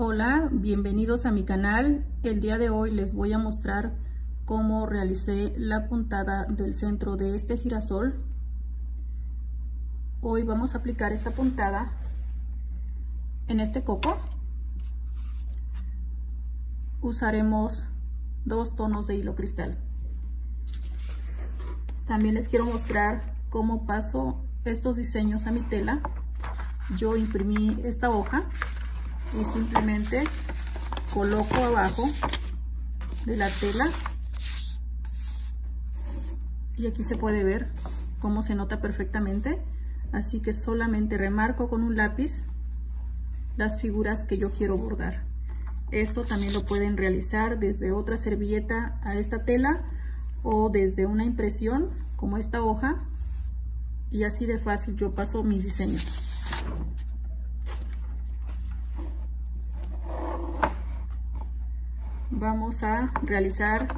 Hola, bienvenidos a mi canal. El día de hoy les voy a mostrar cómo realicé la puntada del centro de este girasol. Hoy vamos a aplicar esta puntada en este coco. Usaremos dos tonos de hilo cristal. También les quiero mostrar cómo paso estos diseños a mi tela. Yo imprimí esta hoja y simplemente coloco abajo de la tela. Y aquí se puede ver cómo se nota perfectamente. Así que solamente remarco con un lápiz las figuras que yo quiero bordar. Esto también lo pueden realizar desde otra servilleta a esta tela o desde una impresión como esta hoja. Y así de fácil yo paso mis diseños vamos a realizar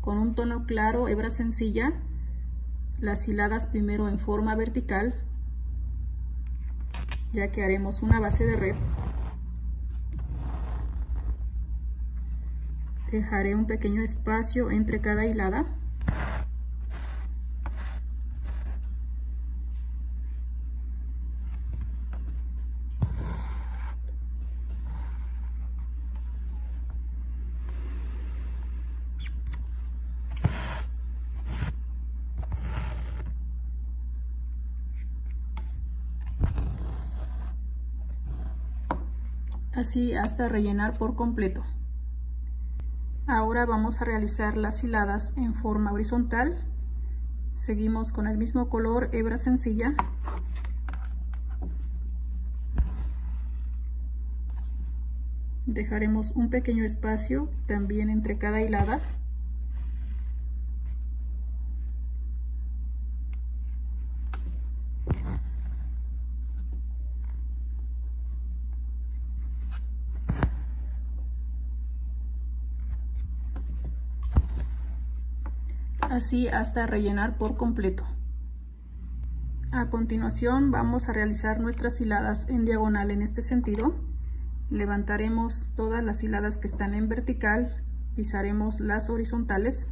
con un tono claro, hebra sencilla, las hiladas primero en forma vertical, ya que haremos una base de red. Dejaré un pequeño espacio entre cada hilada. Así hasta rellenar por completo. Ahora vamos a realizar las hiladas en forma horizontal. Seguimos con el mismo color, hebra sencilla. Dejaremos un pequeño espacio también entre cada hilada. Así hasta rellenar por completo. A continuación vamos a realizar nuestras hiladas en diagonal en este sentido. Levantaremos todas las hiladas que están en vertical, pisaremos las horizontales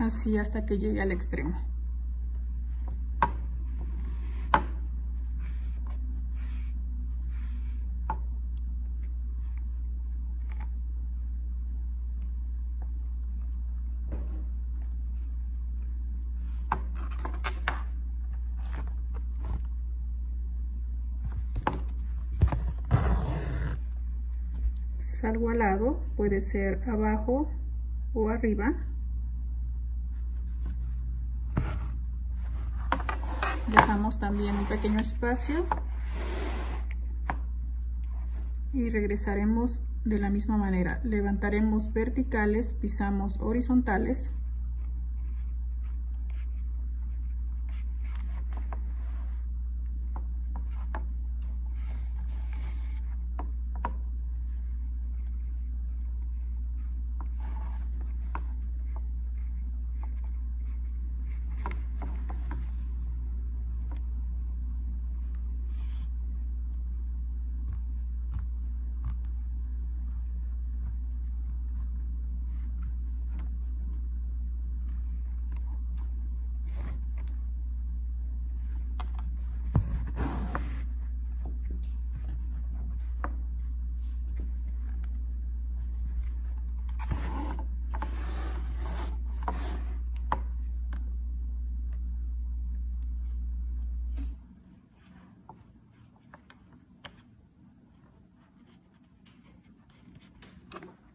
así hasta que llegue al extremo. salgo al lado, puede ser abajo o arriba dejamos también un pequeño espacio. Y regresaremos de la misma manera. Levantaremos verticales pisamos horizontales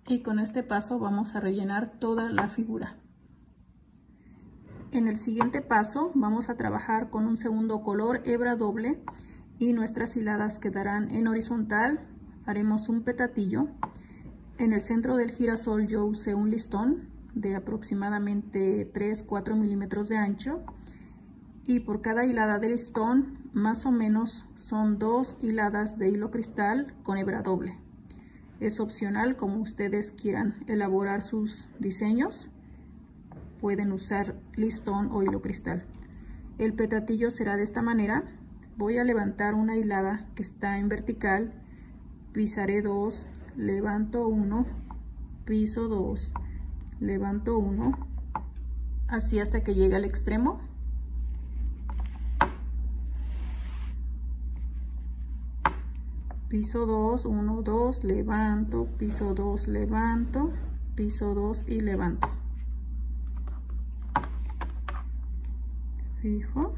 y con este paso vamos a rellenar toda la figura. En el siguiente paso vamos a trabajar con un segundo color hebra doble y nuestras hiladas quedarán en horizontal. Haremos un petatillo. En el centro del girasol yo usé un listón de aproximadamente 3-4 milímetros de ancho y por cada hilada de listón más o menos son dos hiladas de hilo cristal con hebra doble. Es opcional como ustedes quieran elaborar sus diseños. Pueden usar listón o hilo cristal. El petatillo será de esta manera. Voy a levantar una hilada que está en vertical. Pisaré dos, levanto uno, piso dos, levanto uno. Así hasta que llegue al extremo. Piso 2, 1, 2, levanto, piso 2, levanto, piso 2 y levanto. Fijo.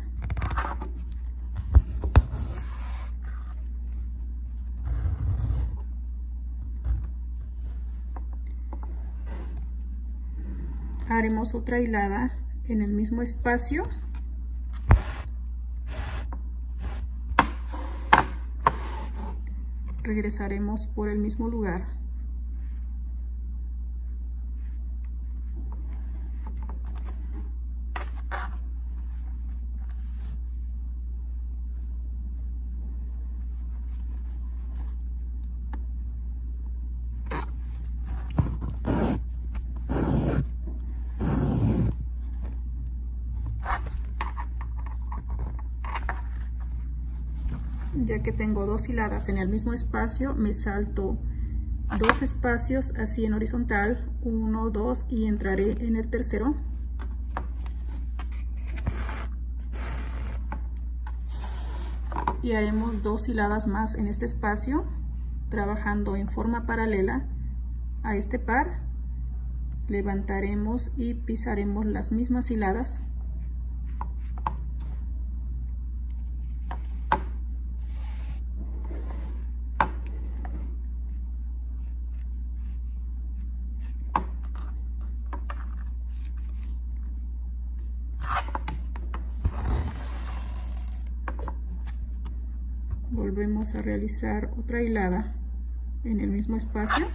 Haremos otra hilada en el mismo espacio regresaremos por el mismo lugar ya que tengo dos hiladas en el mismo espacio me salto dos espacios así en horizontal uno dos y entraré en el tercero. Y haremos dos hiladas más en este espacio trabajando en forma paralela a este par. Levantaremos y pisaremos las mismas hiladas volvemos a realizar otra hilada en el mismo espacio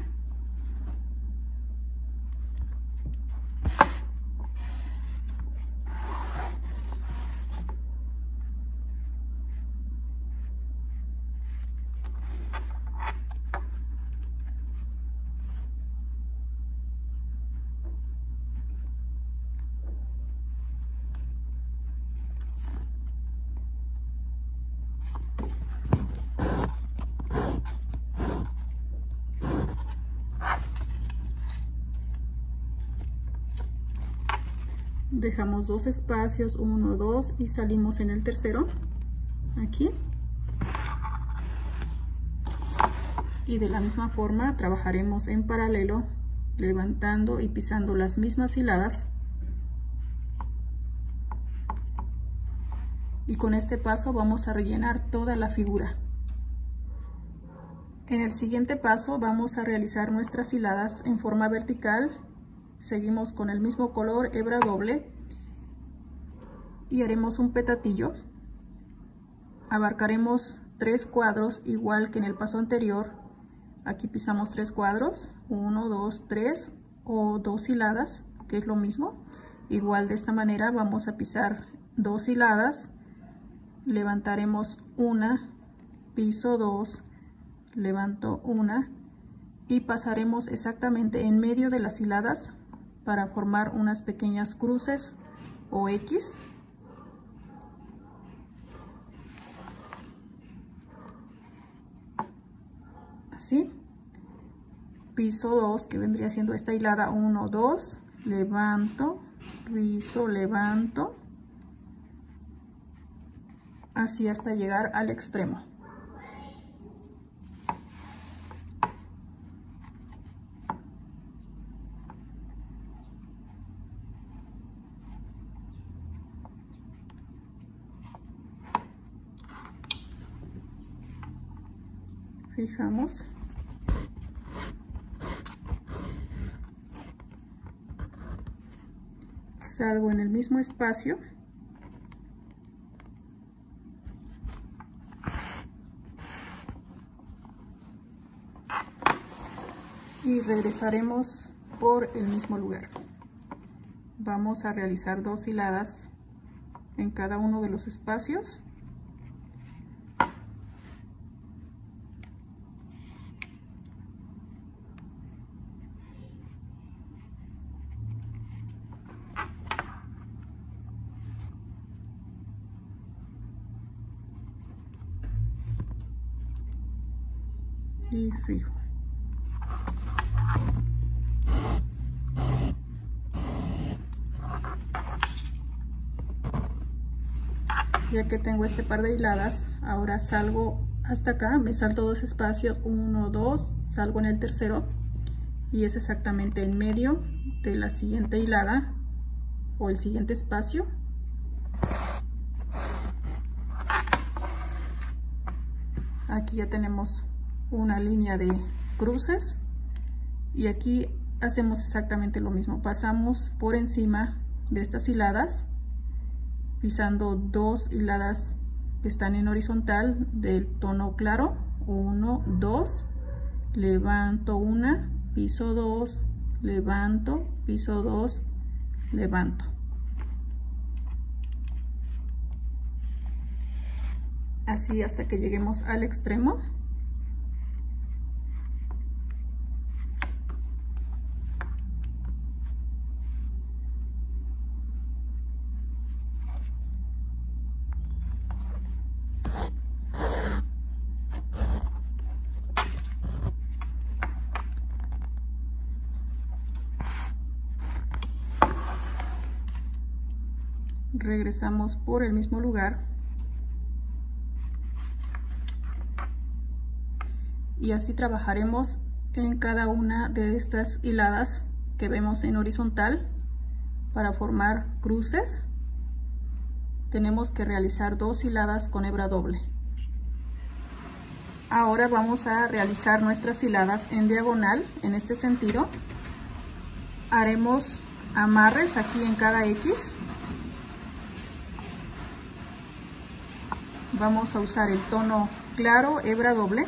dejamos dos espacios, uno, dos y salimos en el tercero, aquí. Y de la misma forma trabajaremos en paralelo, levantando y pisando las mismas hiladas. Y con este paso vamos a rellenar toda la figura. En el siguiente paso vamos a realizar nuestras hiladas en forma vertical seguimos con el mismo color hebra doble. Y haremos un petatillo. Abarcaremos tres cuadros igual que en el paso anterior. Aquí pisamos tres cuadros. Uno dos tres o dos hiladas que es lo mismo. Igual de esta manera vamos a pisar dos hiladas. Levantaremos una piso dos levanto una y pasaremos exactamente en medio de las hiladas para formar unas pequeñas cruces o X. Así. Piso 2, que vendría siendo esta hilada 1, 2, levanto, piso, levanto, así hasta llegar al extremo. Fijamos. Salgo en el mismo espacio. Y regresaremos por el mismo lugar. Vamos a realizar dos hiladas en cada uno de los espacios y fijo ya que tengo este par de hiladas ahora salgo hasta acá me salto dos espacios uno dos salgo en el tercero y es exactamente en medio de la siguiente hilada o el siguiente espacio. Aquí ya tenemos una línea de cruces y aquí hacemos exactamente lo mismo. Pasamos por encima de estas hiladas pisando dos hiladas que están en horizontal del tono claro. 1 2 levanto una piso 2 levanto piso 2 levanto. Así hasta que lleguemos al extremo regresamos por el mismo lugar. Y así trabajaremos en cada una de estas hiladas que vemos en horizontal para formar cruces. Tenemos que realizar dos hiladas con hebra doble. Ahora vamos a realizar nuestras hiladas en diagonal en este sentido. Haremos amarres aquí en cada X vamos a usar el tono claro, hebra doble.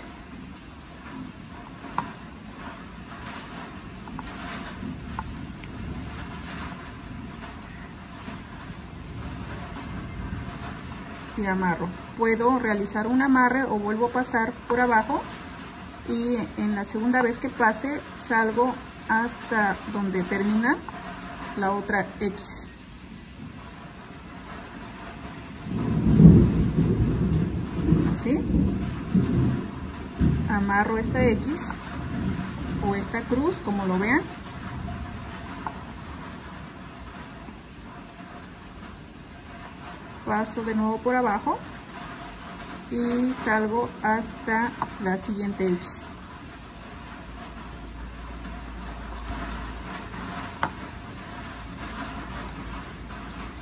Y amarro. Puedo realizar un amarre o vuelvo a pasar por abajo y en la segunda vez que pase salgo hasta donde termina la otra X. amarro esta X o esta cruz como lo vean. Paso de nuevo por abajo y salgo hasta la siguiente X.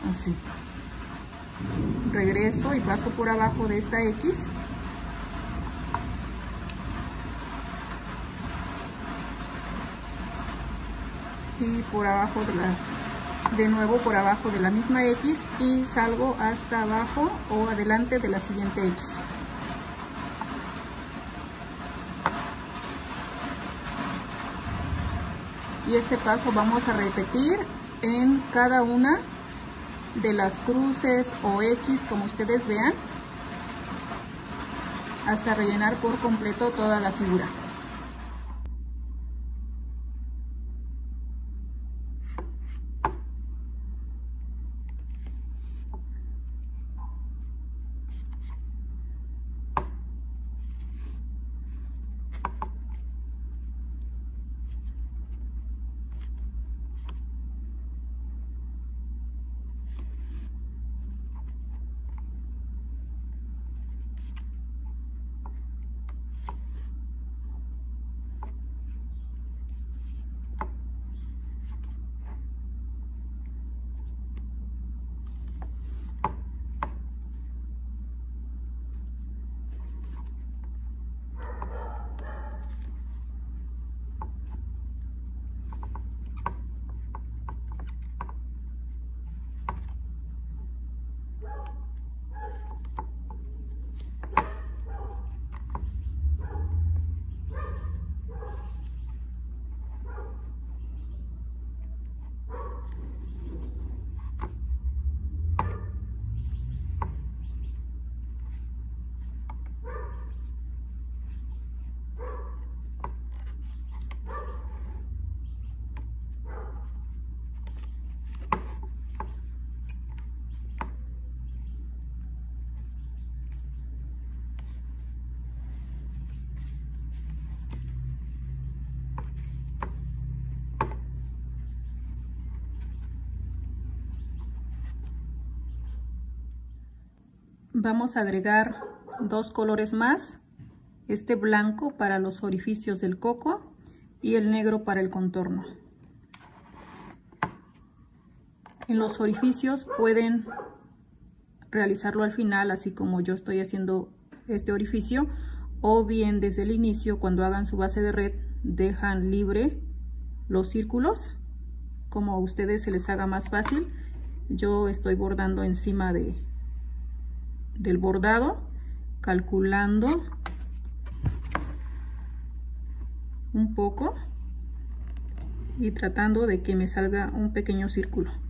Así regreso y paso por abajo de esta X. Y por abajo de la de nuevo por abajo de la misma X y salgo hasta abajo o adelante de la siguiente X. Y este paso vamos a repetir en cada una de las cruces o X como ustedes vean hasta rellenar por completo toda la figura vamos a agregar dos colores más este blanco para los orificios del coco y el negro para el contorno. En los orificios pueden realizarlo al final así como yo estoy haciendo este orificio o bien desde el inicio cuando hagan su base de red dejan libre los círculos como a ustedes se les haga más fácil. Yo estoy bordando encima de del bordado calculando un poco y tratando de que me salga un pequeño círculo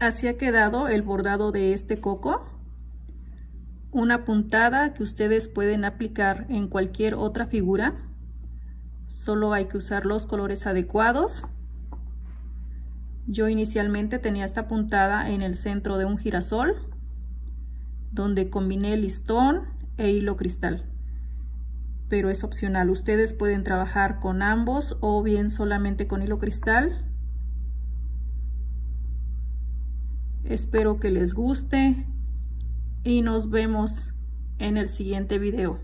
así ha quedado el bordado de este coco. Una puntada que ustedes pueden aplicar en cualquier otra figura. Solo hay que usar los colores adecuados. Yo inicialmente tenía esta puntada en el centro de un girasol donde combiné listón e hilo cristal. Pero es opcional. Ustedes pueden trabajar con ambos o bien solamente con hilo cristal Espero que les guste y nos vemos en el siguiente video.